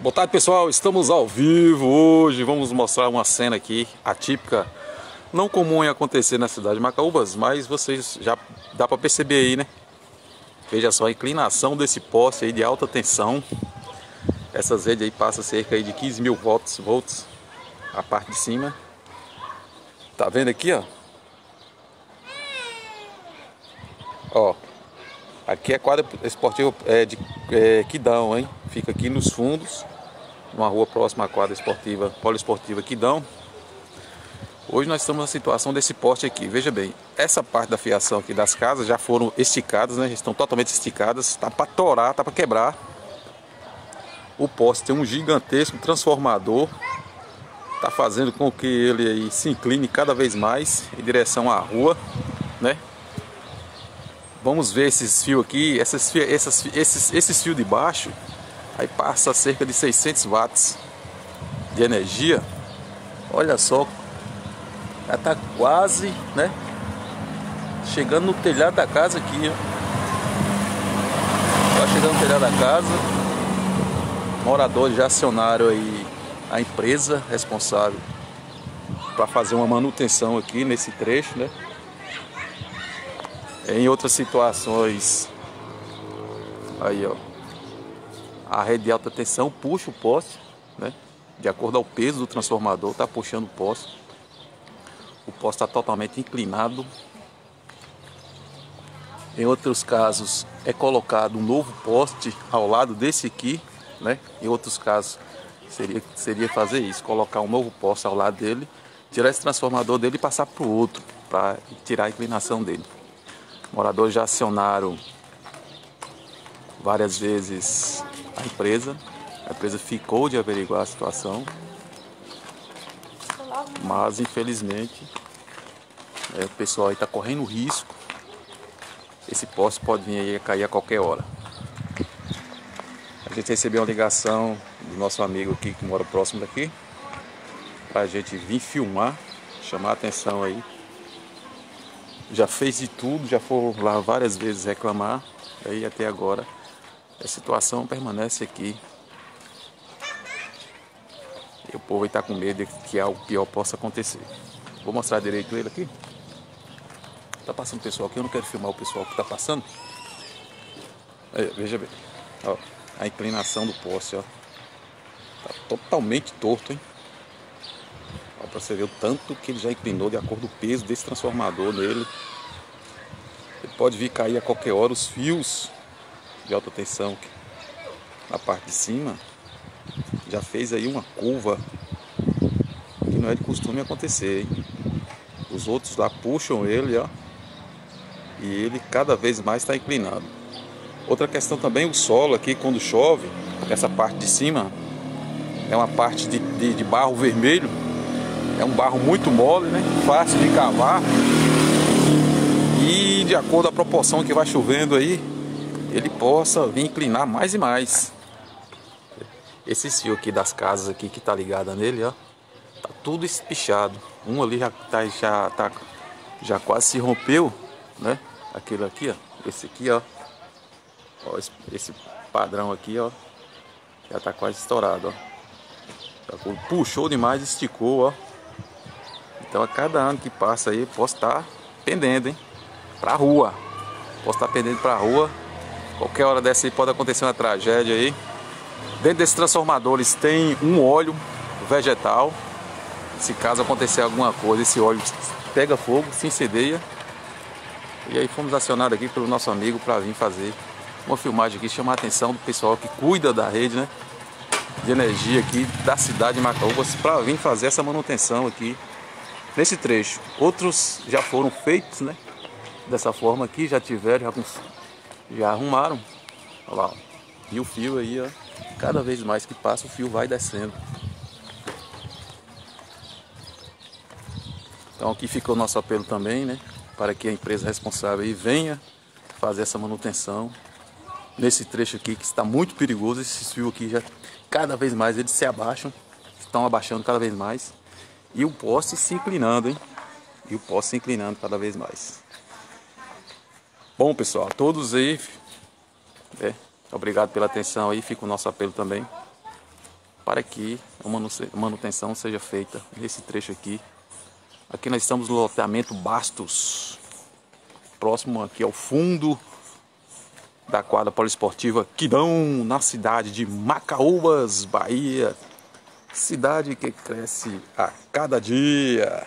Boa tarde pessoal, estamos ao vivo hoje, vamos mostrar uma cena aqui atípica, não comum em acontecer na cidade de Macaúbas, mas vocês já dá para perceber aí, né? Veja só a inclinação desse poste aí de alta tensão, essas redes aí passam cerca aí de 15 mil volts, volts, a parte de cima, tá vendo aqui ó? Ó, aqui é quadra esportiva é, de é, Quidão, hein? Fica aqui nos fundos, numa rua próxima à quadra esportiva, poliesportiva Quidão. Hoje nós estamos na situação desse poste aqui. Veja bem, essa parte da fiação aqui das casas já foram esticadas, né? Estão totalmente esticadas. Tá para torar, tá para quebrar. O poste tem um gigantesco transformador. Tá fazendo com que ele aí se incline cada vez mais em direção à rua, né? Vamos ver esses fios aqui, esses, esses, esses, esses fios de baixo, aí passa cerca de 600 watts de energia. Olha só, já tá quase, né? Chegando no telhado da casa aqui, ó. Tá chegando no telhado da casa. Moradores já acionaram aí a empresa responsável para fazer uma manutenção aqui nesse trecho, né? Em outras situações, aí ó, a rede de alta tensão puxa o poste, né? De acordo ao peso do transformador, tá puxando o poste. O poste está totalmente inclinado. Em outros casos, é colocado um novo poste ao lado desse aqui, né? Em outros casos, seria, seria fazer isso, colocar um novo poste ao lado dele, tirar esse transformador dele e passar para o outro, para tirar a inclinação dele. Moradores já acionaram várias vezes a empresa. A empresa ficou de averiguar a situação. Mas infelizmente é, o pessoal está correndo risco. Esse poste pode vir aí a cair a qualquer hora. A gente recebeu uma ligação do nosso amigo aqui que mora próximo daqui. Para a gente vir filmar, chamar a atenção aí já fez de tudo, já foram lá várias vezes reclamar, aí até agora a situação permanece aqui. E o povo está com medo de que algo pior possa acontecer. Vou mostrar direito ele aqui. Tá passando pessoal aqui, eu não quero filmar o pessoal que tá passando. Aí, veja bem, ó, a inclinação do poste, ó. Tá totalmente torto, hein? para você ver o tanto que ele já inclinou de acordo com o peso desse transformador nele. Ele pode vir cair a qualquer hora os fios de alta tensão na parte de cima. Já fez aí uma curva que não é de costume acontecer. Hein? Os outros lá puxam ele, ó. E ele cada vez mais está inclinado. Outra questão também, o solo aqui quando chove, essa parte de cima é uma parte de, de, de barro vermelho é um barro muito mole, né? Fácil de cavar. E de acordo com a proporção que vai chovendo aí, ele possa vir inclinar mais e mais. Esse fio aqui das casas aqui que tá ligada nele, ó, tá tudo espichado. Um ali já tá já tá já quase se rompeu, né? Aquele aqui, ó, esse aqui, ó. ó esse, esse padrão aqui, ó, já tá quase estourado, ó. Puxou demais, esticou, ó. Então a cada ano que passa aí, posso estar pendendo, hein? Pra rua. Posso estar pendendo pra rua. Qualquer hora dessa aí pode acontecer uma tragédia aí. Dentro desses transformadores tem um óleo vegetal. Se caso acontecer alguma coisa, esse óleo pega fogo, se incendeia. E aí fomos acionados aqui pelo nosso amigo para vir fazer uma filmagem aqui, chamar a atenção do pessoal que cuida da rede, né? De energia aqui da cidade de Macaúbas para vir fazer essa manutenção aqui nesse trecho. Outros já foram feitos, né? Dessa forma aqui, já tiveram, já, já arrumaram. Olha lá, e o fio aí, ó, cada vez mais que passa o fio vai descendo. Então aqui fica o nosso apelo também, né? Para que a empresa responsável aí venha fazer essa manutenção nesse trecho aqui que está muito perigoso. Esses fios aqui já cada vez mais eles se abaixam, estão abaixando cada vez mais. E o poste se inclinando, hein? E o poste se inclinando cada vez mais. Bom, pessoal, todos aí, né? Obrigado pela atenção aí, fica o nosso apelo também. para que a manutenção seja feita nesse trecho aqui. Aqui nós estamos no loteamento Bastos, próximo aqui ao fundo da quadra poliesportiva Quidão, na cidade de Macaúbas, Bahia. Cidade que cresce a cada dia.